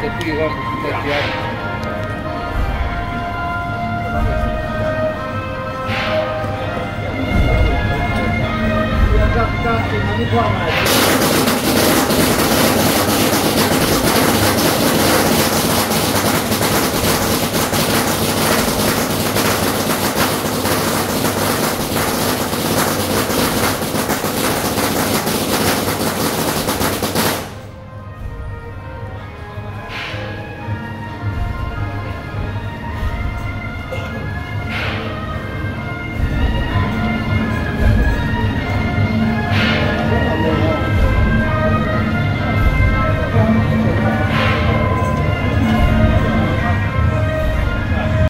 这个对岸不是在第二。让让警察去挂了。